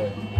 good.